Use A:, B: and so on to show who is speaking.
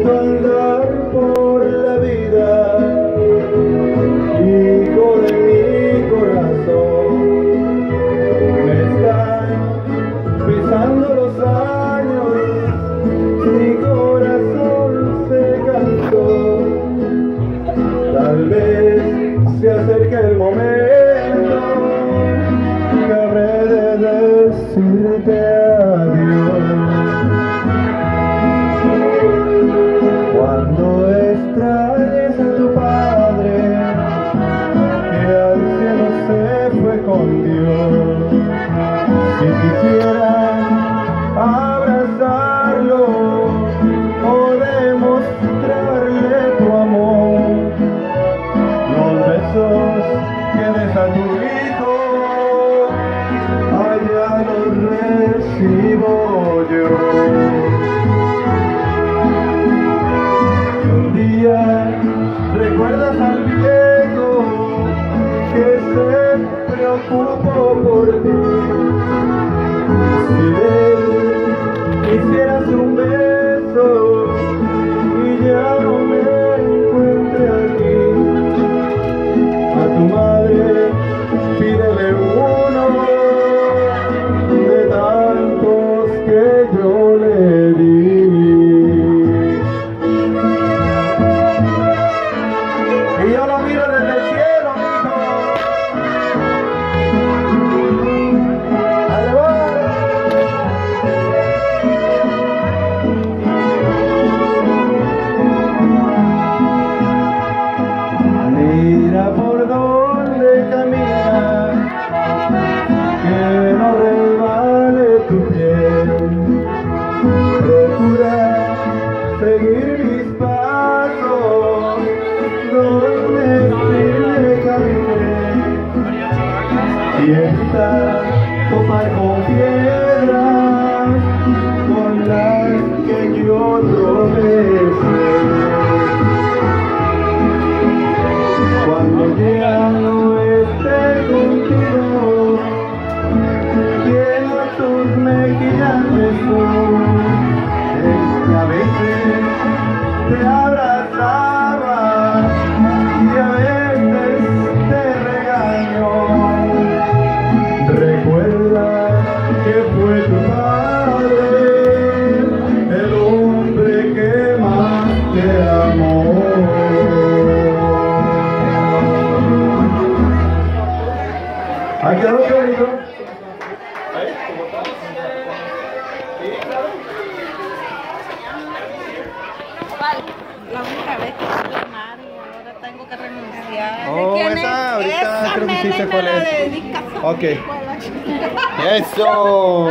A: andar por la vida, hijo de mi corazón, me están pisando los años, mi corazón se cansó, tal vez se acerque el momento preocupó por ti. Si quisieras un beso y ya no me encuentre aquí, a tu madre pídele uno de tantos que yo le di. Y yo lo miro desde el cielo, seguir mis pasos. Donde siempre caminé y evita topar te abrazaba y a veces te regaño. Recuerda que fue tu padre el hombre que más te amó. ¿Ha quedado qué bonito?
B: La única vez que tuve Mario, ahora tengo que renunciar.
A: Oh,
B: ¿De quién
A: esa
B: es?
A: ahorita
B: Esa
A: creo que sí sé cuál es. Ok. ¡Eso!